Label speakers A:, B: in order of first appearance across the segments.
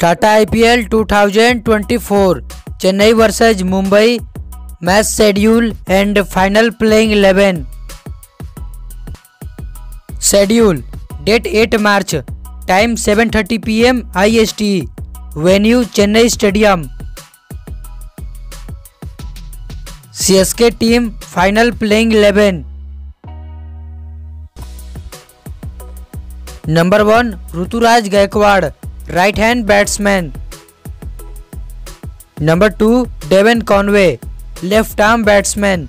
A: Tata IPL 2024 Chennai versus Mumbai, match schedule and final playing 11 schedule, date 8 March, time 7:30 PM IST, venue Chennai stadium. CSK team final playing 11 number one, Ruturaj Gaikwad right hand batsman. Number two, Devon Conway, left arm batsman.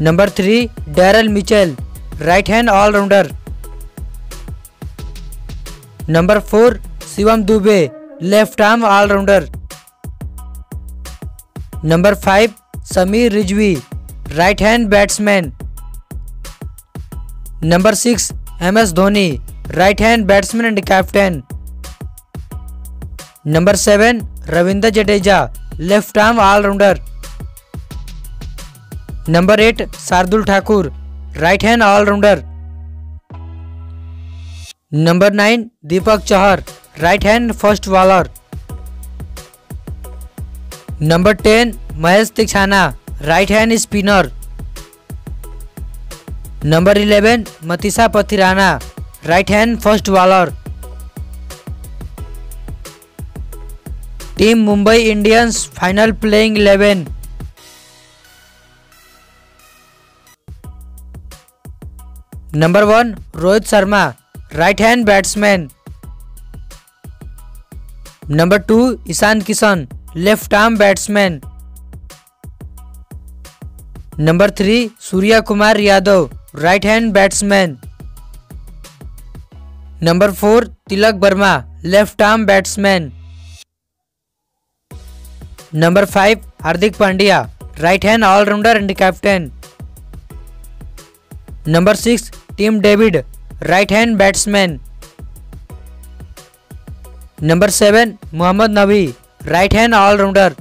A: Number three, Daryl Mitchell, right hand allrounder. Number four, Shivam Dube, left arm allrounder. Number five, Sameer Rizvi, right hand batsman. Number six, M S Dhoni. Right hand batsman and captain. Number seven, Ravindra Jadeja, left arm allrounder. Number eight, Shardul Thakur, right hand allrounder. Number nine, Deepak Chahar right hand first bowler. Number ten, Maheesh Theekshana right hand spinner. Number eleven Matheesha Pathirana. Right hand first bowler team Mumbai Indians final playing eleven number one Rohit Sharma right hand batsman number two Ishan Kishan left arm batsman number three Surya Kumar Yadav right hand batsman number four Tilak Varma left arm batsman number five Hardik Pandya right hand allrounder and captain number six Tim David right hand batsman number seven Mohammad Nabi right hand allrounder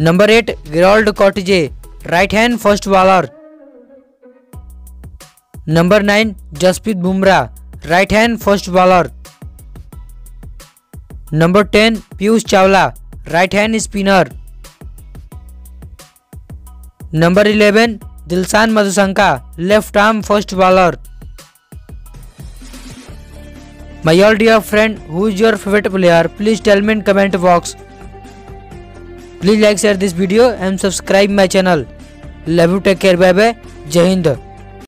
A: number eight Gerald Coetzee right hand first bowler number nine Jasprit Bumrah right hand first bowler number ten Piyush Chawla right hand spinner number eleven Dilshan Madushanka left arm first bowler my all dear friend who is your favourite player please tell me in comment box please like share this video and subscribe my channel love you take care bye bye Jai Hind